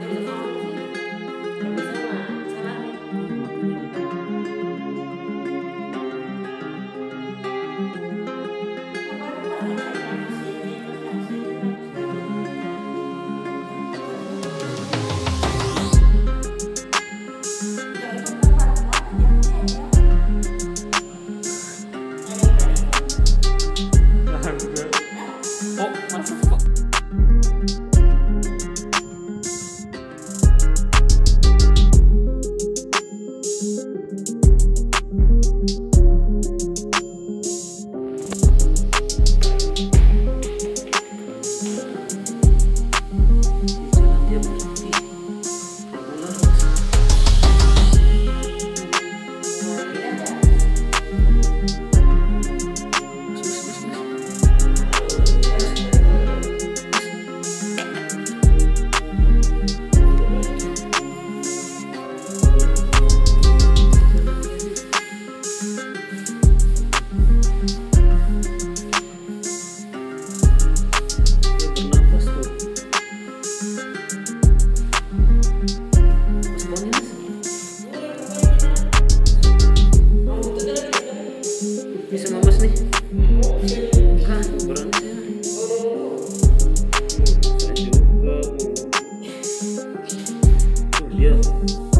you Yes. yeah.